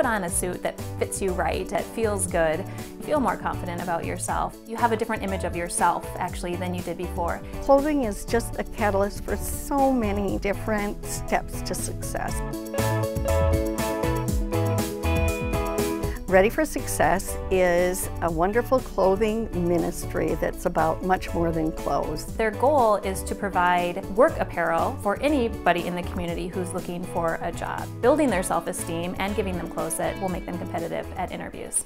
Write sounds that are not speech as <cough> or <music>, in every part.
put on a suit that fits you right, that feels good, you feel more confident about yourself. You have a different image of yourself, actually, than you did before. Clothing is just a catalyst for so many different steps to success. Ready for Success is a wonderful clothing ministry that's about much more than clothes. Their goal is to provide work apparel for anybody in the community who's looking for a job, building their self-esteem and giving them clothes that will make them competitive at interviews.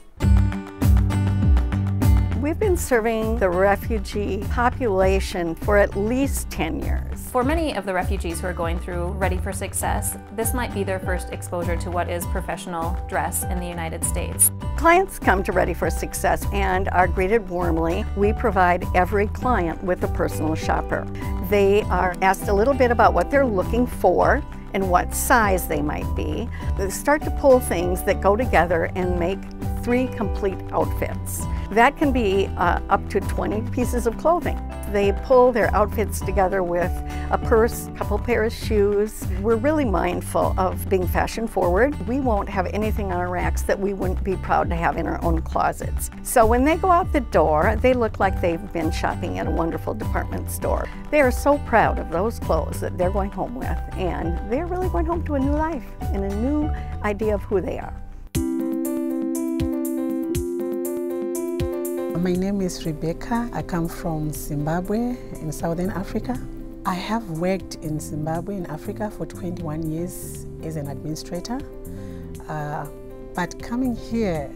We've been serving the refugee population for at least 10 years. For many of the refugees who are going through Ready for Success, this might be their first exposure to what is professional dress in the United States. Clients come to Ready for Success and are greeted warmly. We provide every client with a personal shopper. They are asked a little bit about what they're looking for and what size they might be. They start to pull things that go together and make three complete outfits. That can be uh, up to 20 pieces of clothing. They pull their outfits together with a purse, a couple pairs of shoes. We're really mindful of being fashion forward. We won't have anything on our racks that we wouldn't be proud to have in our own closets. So when they go out the door, they look like they've been shopping at a wonderful department store. They are so proud of those clothes that they're going home with, and they're really going home to a new life and a new idea of who they are. My name is Rebecca. I come from Zimbabwe in Southern Africa. I have worked in Zimbabwe in Africa for 21 years as an administrator. Uh, but coming here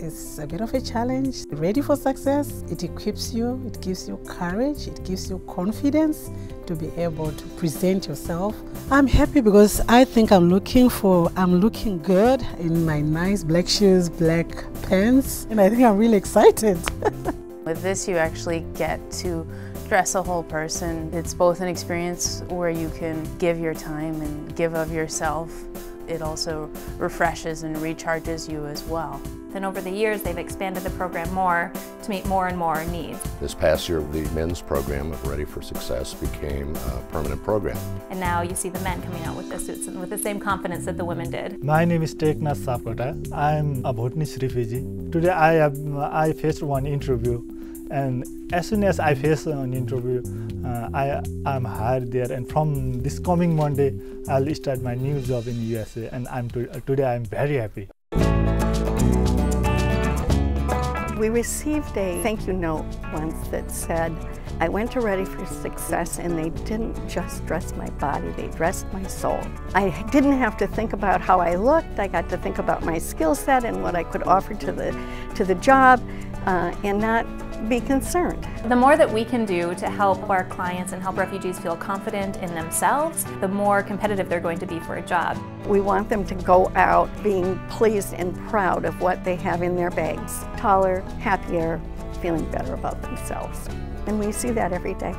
is a bit of a challenge. Ready for success, it equips you, it gives you courage, it gives you confidence to be able to present yourself. I'm happy because I think I'm looking for, I'm looking good in my nice black shoes, black pants, and I think I'm really excited. <laughs> With this, you actually get to dress a whole person. It's both an experience where you can give your time and give of yourself. It also refreshes and recharges you as well. Then over the years, they've expanded the program more to meet more and more needs. This past year, the men's program of Ready for Success became a permanent program. And now you see the men coming out with the suits and with the same confidence that the women did. My name is Tekna Sapkota. I'm a Bhutanese refugee. Today I, have, I faced one interview and as soon as I face an interview, uh, I am hired there. And from this coming Monday, I'll start my new job in USA. And I'm to, uh, today I'm very happy. We received a thank you note once that said, I went to Ready for Success and they didn't just dress my body, they dressed my soul. I didn't have to think about how I looked, I got to think about my skill set and what I could offer to the, to the job uh, and not be concerned. The more that we can do to help our clients and help refugees feel confident in themselves, the more competitive they're going to be for a job. We want them to go out being pleased and proud of what they have in their bags. Taller, happier, feeling better about themselves. And we see that every day.